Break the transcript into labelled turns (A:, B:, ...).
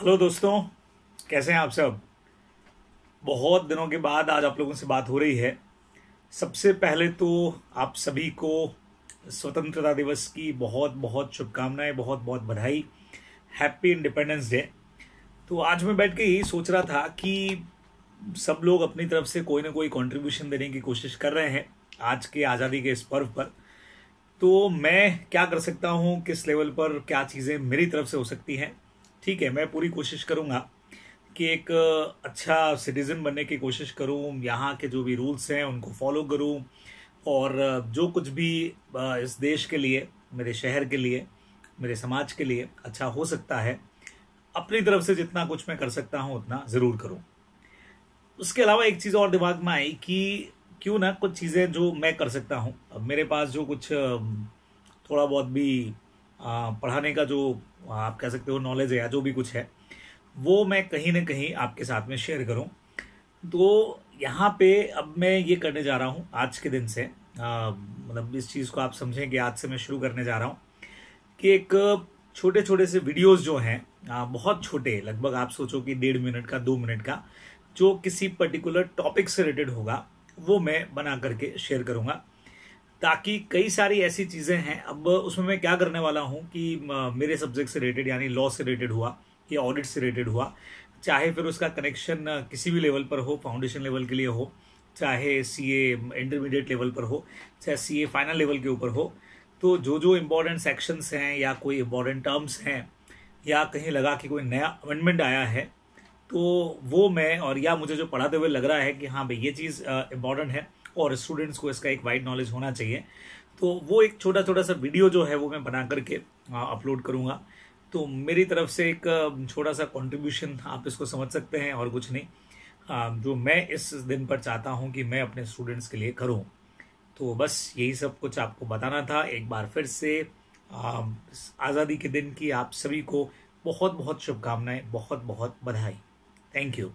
A: Hello दोस्तों, कैसे हैं आप सब? बहुत दिनों के बाद आज आप लोगों से बात हो रही है। सबसे पहले तो आप सभी को स्वतंत्रता दिवस की बहुत बहुत शुभकामनाएँ, बहुत बहुत बधाई। हैप्पी इंडिपेंडेंस डे तो आज मैं बैठ के यही सोच रहा था कि सब लोग अपनी तरफ़ से कोई ना कोई कंट्रीब्यूशन देने की कोशिश कर रहे हैं आज के आज़ादी के इस पर्व पर। तो मैं क्या कर सकता हूँ, किस लेवल पर क्या चीज़ें मेरी तरफ़ से हो सकती हैं? ठीक है, मैं पूरी कोशिश करूँगा कि एक अच्छा सिटीज़न बनने की कोशिश करूँ, यहाँ के जो भी रूल्स हैं उनको फॉलो करूँ और जो कुछ भी इस देश के लिए, मेरे शहर के लिए, मेरे समाज के लिए अच्छा हो सकता है, अपनी तरफ़ से जितना कुछ मैं कर सकता हूँ, उतना ज़रूर करूँ। उसके अलावा एक चीज़ और दिमाग में आई कि क्यों ना कुछ चीज़ें जो मैं कर सकता हूँ। मेरे पास जो कुछ थोड़ा बहुत भी पढ़ाने का जो आप कह सकते हो नॉलेज है या जो भी कुछ है, वो मैं कहीं ना कहीं आपके साथ में शेयर करूँ। तो यहाँ पे अब मैं ये करने जा रहा हूँ, आज के दिन से मतलब इस चीज़ को आप समझें कि आज से मैं शुरू करने जा रहा हूँ कि एक छोटे छोटे से वीडियोस जो हैं बहुत छोटे, लगभग आप सोचो कि डेढ़ मिनट का, दो मिनट का, जो किसी पर्टिकुलर टॉपिक से रिलेटेड होगा, वो मैं बना करके शेयर करूँगा। ताकि कई सारी ऐसी चीज़ें हैं। अब उसमें मैं क्या करने वाला हूँ कि मेरे सब्जेक्ट से रिलेटेड यानी लॉ से रिलेटेड हुआ, या ऑडिट से रिलेटेड हुआ। चाहे फिर उसका कनेक्शन किसी भी लेवल पर हो फाउंडेशन लेवल के लिए हो, चाहे सी ए इंटरमीडिएट लेवल पर हो, चाहे सी ए फाइनल लेवल के ऊपर हो तो जो जो इम्पोर्टेंट सेक्शंस हैं, या कोई इम्पोर्टेंट टर्म्स हैं, या कहीं लगा कि कोई नया अमेंडमेंट आया है तो वो मैं और या मुझे जो पढ़ाते हुए लग रहा है कि हाँ भाई, ये चीज़ इंपॉर्टेंट है। और स्टूडेंट्स को इसका एक वाइड नॉलेज होना चाहिए। तो वो एक छोटा छोटा सा वीडियो जो है वो मैं बना करके अपलोड करूँगा। तो मेरी तरफ़ से एक छोटा सा कंट्रीब्यूशन आप इसको समझ सकते हैं और कुछ नहीं। जो मैं इस दिन पर चाहता हूँ कि मैं अपने स्टूडेंट्स के लिए करूँ। तो बस यही सब कुछ आपको बताना था। एक बार फिर से आज़ादी के दिन की आप सभी को बहुत बहुत शुभकामनाएँ बहुत बहुत बधाई। Thank you.